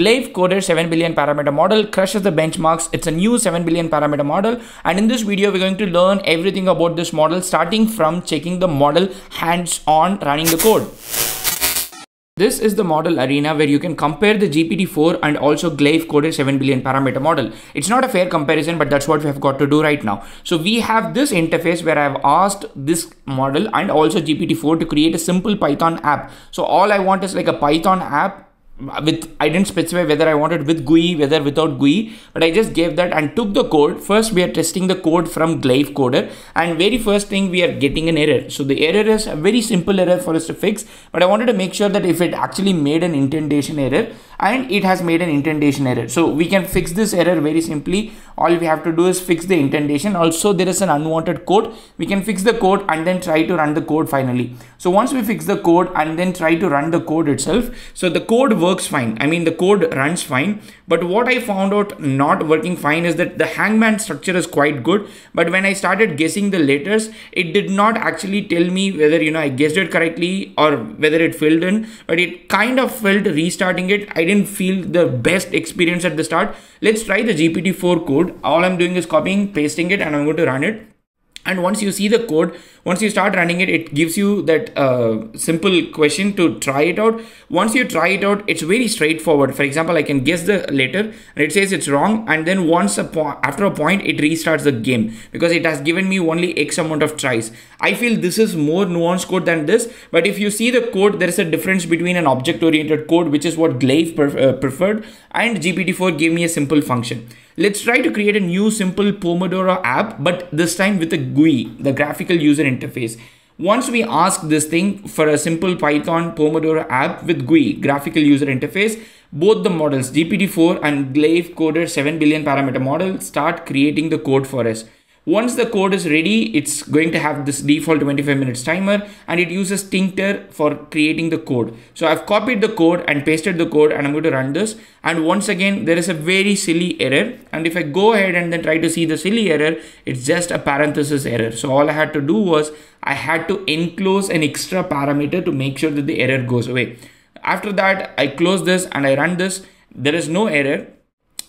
Glaive Coder 7 billion parameter model crushes the benchmarks. It's a new 7 billion parameter model. And in this video, we're going to learn everything about this model, starting from checking the model hands on running the code. This is the model arena where you can compare the GPT-4 and also Glaive Coder 7 billion parameter model. It's not a fair comparison, but that's what we have got to do right now. So we have this interface where I've asked this model and also GPT-4 to create a simple Python app. So all I want is like a Python app with I didn't specify whether I wanted with GUI, whether without GUI, but I just gave that and took the code. First, we are testing the code from Glaive Coder, and very first thing we are getting an error. So the error is a very simple error for us to fix, but I wanted to make sure that if it actually made an indentation error and it has made an indentation error, so we can fix this error very simply. All we have to do is fix the indentation. Also, there is an unwanted code. We can fix the code and then try to run the code finally. So once we fix the code and then try to run the code itself, so the code works works fine. I mean, the code runs fine. But what I found out not working fine is that the hangman structure is quite good. But when I started guessing the letters, it did not actually tell me whether, you know, I guessed it correctly or whether it filled in. But it kind of felt restarting it. I didn't feel the best experience at the start. Let's try the GPT-4 code. All I'm doing is copying, pasting it, and I'm going to run it and once you see the code once you start running it it gives you that uh, simple question to try it out. Once you try it out it's very straightforward. For example i can guess the letter and it says it's wrong and then once a point after a point it restarts the game because it has given me only x amount of tries. I feel this is more nuanced code than this but if you see the code there is a difference between an object oriented code which is what glaive uh, preferred and gpt-4 gave me a simple function. Let's try to create a new simple Pomodoro app, but this time with a GUI, the graphical user interface. Once we ask this thing for a simple Python Pomodoro app with GUI, graphical user interface, both the models GPT-4 and Glaive Coder 7 billion parameter model start creating the code for us. Once the code is ready, it's going to have this default 25 minutes timer and it uses Tkinter for creating the code. So I've copied the code and pasted the code and I'm going to run this. And once again, there is a very silly error. And if I go ahead and then try to see the silly error, it's just a parenthesis error. So all I had to do was I had to enclose an extra parameter to make sure that the error goes away. After that, I close this and I run this. There is no error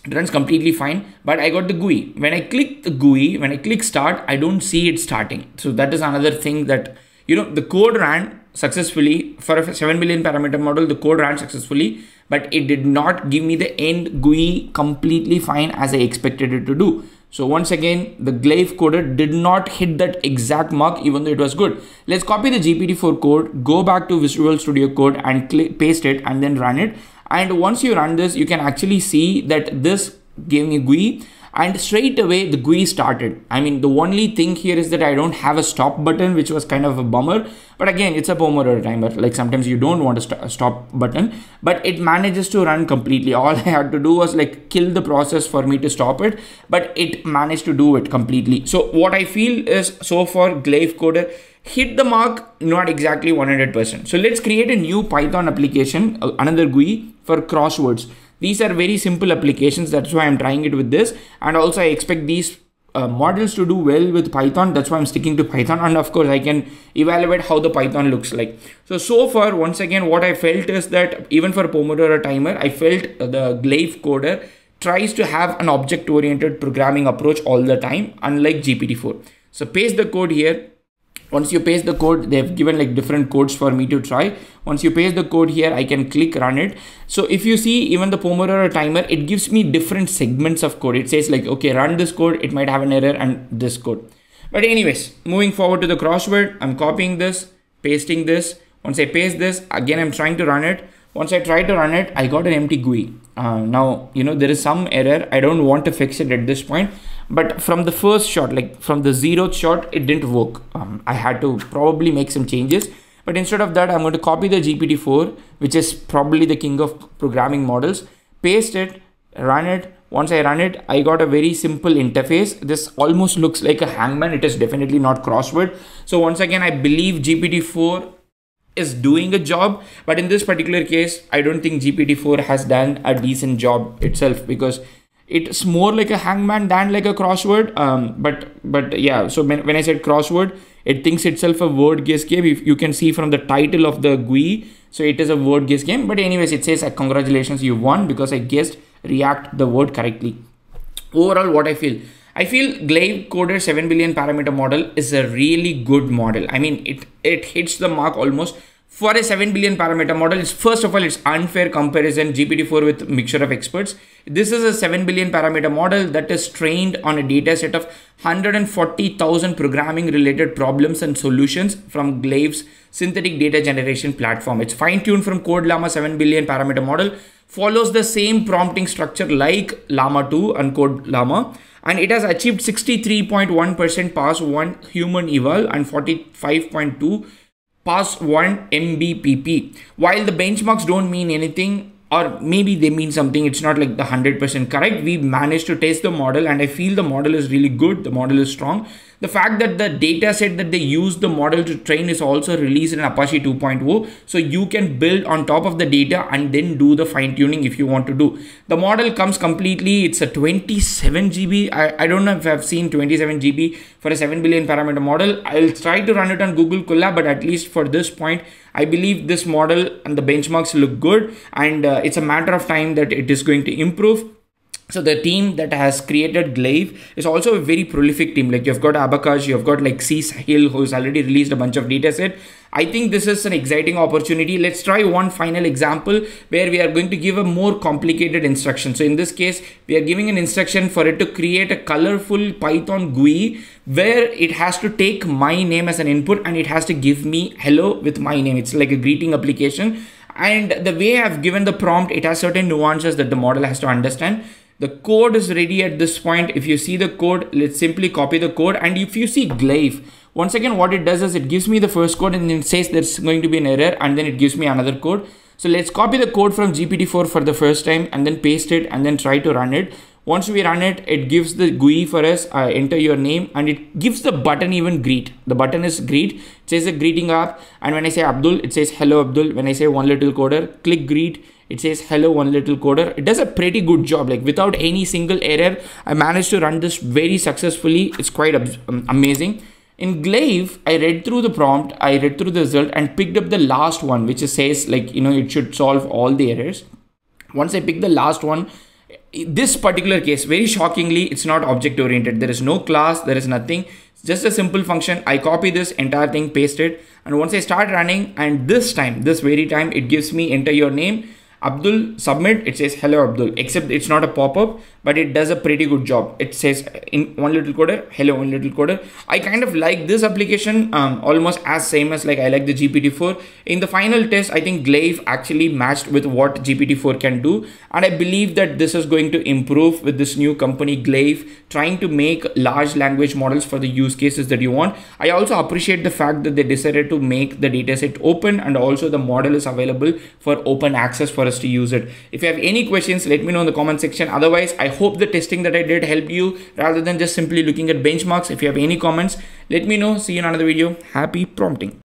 it runs completely fine but i got the gui when i click the gui when i click start i don't see it starting so that is another thing that you know the code ran successfully for a 7 billion parameter model the code ran successfully but it did not give me the end gui completely fine as i expected it to do so once again, the Glaive coder did not hit that exact mark even though it was good. Let's copy the GPT-4 code, go back to Visual Studio Code and click, paste it and then run it. And once you run this, you can actually see that this gave me GUI and straight away the GUI started. I mean, the only thing here is that I don't have a stop button, which was kind of a bummer. But again, it's a Pomodoro timer. Like sometimes you don't want a, st stop button, but it manages to run completely. All I had to do was like kill the process for me to stop it, but it managed to do it completely. So what I feel is so far Glaive Coder hit the mark not exactly 100% so let's create a new python application uh, another gui for crosswords these are very simple applications that's why i'm trying it with this. And also i expect these uh, models to do well with python that's why i'm sticking to python. And of course i can evaluate how the python looks like. So so far once again what i felt is that even for pomodoro timer i felt the glaive coder tries to have an object oriented programming approach all the time unlike gpt-4 so paste the code here once you paste the code they've given like different codes for me to try. Once you paste the code here i can click run it. So if you see even the pomodoro timer it gives me different segments of code. It says like okay run this code. It might have an error and this code. But anyways moving forward to the crossword i'm copying this pasting this. Once i paste this again i'm trying to run it. Once i try to run it i got an empty gui. Uh, now you know there is some error. I don't want to fix it at this point but from the first shot like from the zeroth shot it didn't work. Um, i had to probably make some changes. But instead of that i'm going to copy the gpt-4 which is probably the king of programming models paste it run it. Once i run it i got a very simple interface. This almost looks like a hangman. It is definitely not crossword. So once again i believe gpt-4 is doing a job. But in this particular case i don't think gpt-4 has done a decent job itself because it's more like a hangman than like a crossword um, but but yeah so when, when i said crossword it thinks itself a word guess game. If you can see from the title of the GUI so it is a word guess game. But anyways it says uh, congratulations you won because I guessed react the word correctly. Overall what I feel I feel Glaive Coder 7 billion parameter model is a really good model. I mean, it, it hits the mark almost for a 7 billion parameter model. It's first of all, it's unfair comparison GPT-4 with mixture of experts. This is a 7 billion parameter model that is trained on a data set of 140,000 programming related problems and solutions from Glaive's synthetic data generation platform. It's fine tuned from Code Llama 7 billion parameter model, follows the same prompting structure like Llama 2 and Code Llama and it has achieved 63.1% pass 1 human eval and 45.2 pass 1 mbpp while the benchmarks don't mean anything or maybe they mean something it's not like the 100% correct we managed to test the model and i feel the model is really good the model is strong the fact that the data set that they use the model to train is also released in Apache 2.0. So you can build on top of the data and then do the fine tuning if you want to do. The model comes completely, it's a 27 GB. I, I don't know if I've seen 27 GB for a 7 billion parameter model. I'll try to run it on Google Colab, but at least for this point, I believe this model and the benchmarks look good and uh, it's a matter of time that it is going to improve so the team that has created Glaive is also a very prolific team. Like you've got Abakash, you've got like C Sahil who's already released a bunch of data set. I think this is an exciting opportunity. Let's try one final example where we are going to give a more complicated instruction. So in this case, we are giving an instruction for it to create a colorful Python GUI where it has to take my name as an input and it has to give me hello with my name. It's like a greeting application. And the way I've given the prompt, it has certain nuances that the model has to understand. The code is ready at this point. If you see the code, let's simply copy the code. And if you see Glaive, once again, what it does is it gives me the first code and then says there's going to be an error and then it gives me another code. So let's copy the code from GPT-4 for the first time and then paste it and then try to run it. Once we run it, it gives the GUI for us, uh, enter your name and it gives the button even greet. The button is greet, it says a greeting app. And when I say Abdul, it says hello Abdul. When I say one little coder, click greet, it says hello one little coder it does a pretty good job like without any single error i managed to run this very successfully it's quite um, amazing in glaive i read through the prompt i read through the result and picked up the last one which says like you know it should solve all the errors once i picked the last one this particular case very shockingly it's not object oriented. There is no class there is nothing. It's just a simple function. I copy this entire thing paste it. And once i start running and this time this very time it gives me enter your name Abdul submit, it says hello Abdul, except it's not a pop-up, but it does a pretty good job. It says in one little coder, hello one little coder. I kind of like this application um, almost as same as like I like the GPT-4. In the final test, I think Glaive actually matched with what GPT-4 can do. And I believe that this is going to improve with this new company Glaive trying to make large language models for the use cases that you want. I also appreciate the fact that they decided to make the dataset open and also the model is available for open access for us to use it. If you have any questions, let me know in the comment section. Otherwise, I hope the testing that I did helped you rather than just simply looking at benchmarks. If you have any comments, let me know. See you in another video. Happy prompting.